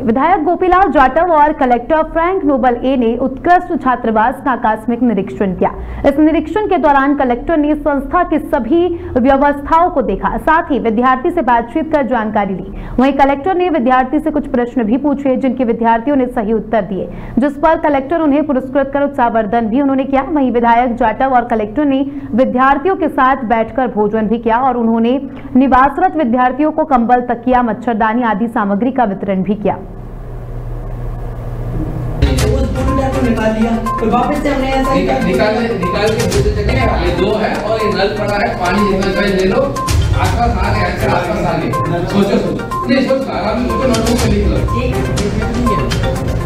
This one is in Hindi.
विधायक गोपीलाल जाटव और कलेक्टर फ्रैंक नोबल ए ने उत्कृष्ट छात्रावास का आकस्मिक निरीक्षण किया। इस निरीक्षण के दौरान कलेक्टर ने संस्था की सभी व्यवस्थाओं को देखा, साथ ही विद्यार्थी से बातचीत कर जानकारी ली। वहीं कलेक्टर ने विद्यार्थी से कुछ प्रश्न भी पूछे, जिनके विद्यार्थियों ने सही उत्तर दिए, जिस पर कलेक्टर उन्हें पुरस्कृत कर उत्साहवर्धन भी उन्होंने किया। वही विधायक जाटव और कलेक्टर ने विद्यार्थियों के साथ बैठकर भोजन भी किया और उन्होंने निवासरत विद्यार्थियों को कम्बल तकिया, मच्छरदानी आदि सामग्री का वितरण भी किया। को निकाल लिया फिर वापस से हमने ऐसा ही निकाल निकाल निकाल के दूसरी जगह ये दो है और ये नल पड़ा है पानी जितना चाहिए ले लो। आसपास आ गए अच्छा आसपास आ गए सोचो सोचो। नहीं सोचो आराम से सोचो नोटबुक पे लिख लो। एक